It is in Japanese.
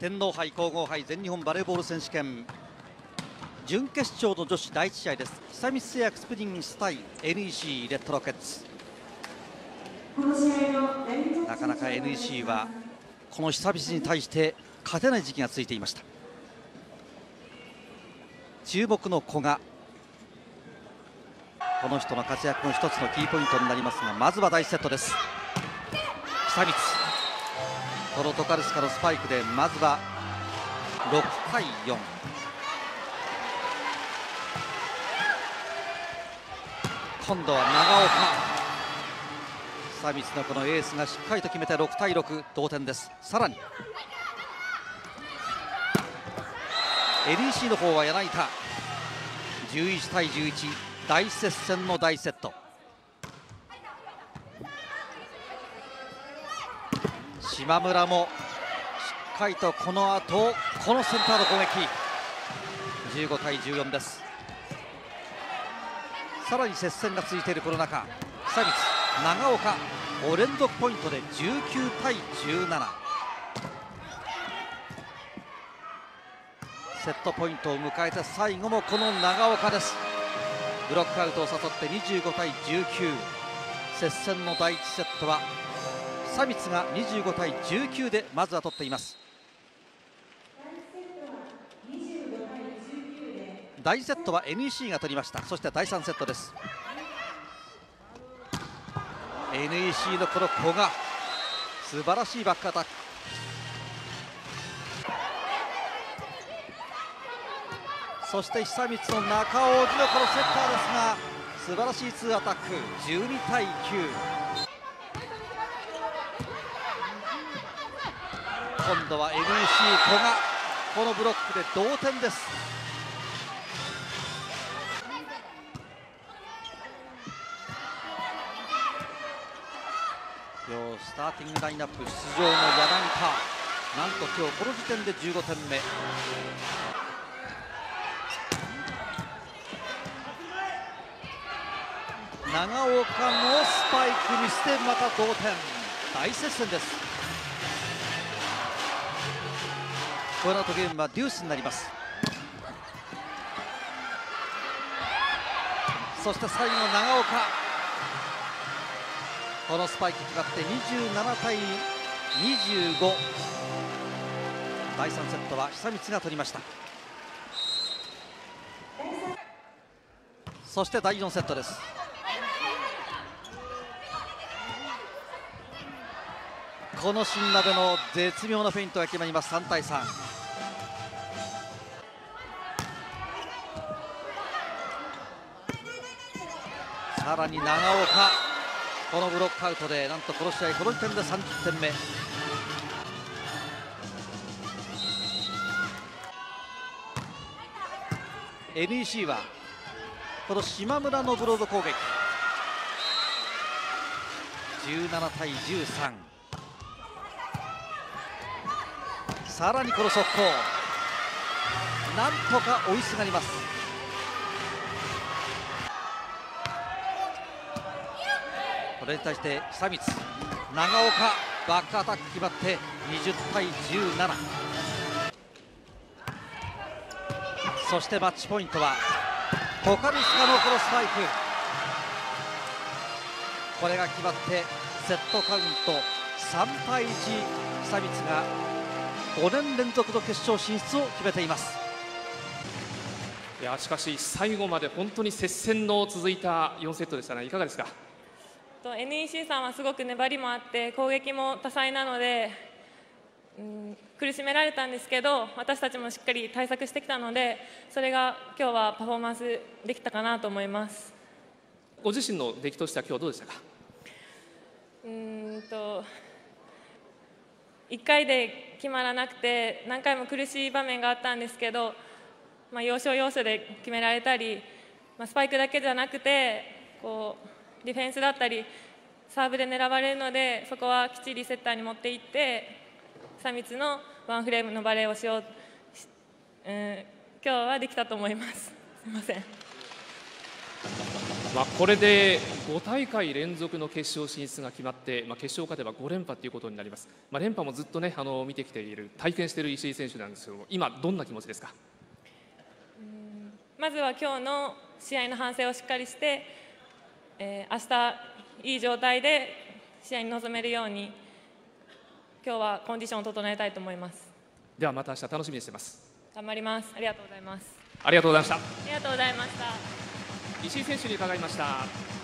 天皇杯皇后杯全日本バレーボール選手権。準決勝の女子第1試合です。久光製薬スプリングス対 NEC レッドロケッツ。なかなか NEC はこの久光に対して勝てない時期が続いていました。注目の古賀。この人の活躍の一つのキーポイントになりますがまずは第1セットです。久光。このトカルスカのスパイクでまずは6対4今度は長岡。久光のこのエースがしっかりと決めて6対6同点です。さらに。NEC の方は柳田。11対11大接戦の大セット。島村もしっかりとこの後このセンターの攻撃。15対14です。さらに接戦が続いているこの中久光長岡5連続ポイントで19対17セットポイントを迎えて最後もこの長岡です。ブロックアウトを誘って25対19接戦の第1セットは久光が25対19でまずは取っています。第1セットは NEC が取りました。そして第3セットです。NEC のこの古賀素晴らしいバックアタック。そして久光の中尾路のこのセッターですが素晴らしい2アタック。12対9今度は NEC 古賀。このブロックで同点です。今日スターティングラインナップ出場の柳田。なんと今日この時点で15点目。長岡のスパイクにしてまた同点。大接戦です。この後ゲームはデュースになります。そして最後長岡。このスパイク決まって27対25第3セットは久光が取りました。そして第4セットです。この新鍋の絶妙なフェイントが決まります。3対3さらに長岡。このブロックアウトでなんとこの試合この時点で30点目「NEC はこの島村のブロード攻撃。17対13さらにこの速攻。なんとか追いすがります。これに対して久光。長岡バックアタック決まって20対17そしてマッチポイントはポカリスカのこのスパイク。これが決まってセットカウント3対1久光が5年連続の決勝進出を決めています。いやしかし最後まで本当に接戦の続いた4セットでしたね。いかがですか？と NEC さんはすごく粘りもあって攻撃も多彩なので、うん、苦しめられたんですけど私たちもしっかり対策してきたのでそれが今日はパフォーマンスできたかなと思います。ご自身の出来としては今日どうでしたか？うんと1回で決まらなくて何回も苦しい場面があったんですけど、まあ、要所要所で決められたり、まあ、スパイクだけじゃなくてこうディフェンスだったりサーブで狙われるのでそこはきっちりセッターに持っていって久光のワンフレームのバレーをしよう、うん、今日はできたと思います。すみませんまあ、これで5大会連続の決勝進出が決まって、まあ、決勝勝てば5連覇ということになります、まあ、連覇もずっとねあの見てきている体験している石井選手なんですけども今どんな気持ちですか？まずは今日の試合の反省をしっかりして、えー、明日いい状態で試合に臨めるように今日はコンディションを整えたいと思います。ではまた明日楽しみにしてます。頑張ります。ありがとうございます。ありがとうございました。ありがとうございました石井選手に伺いました。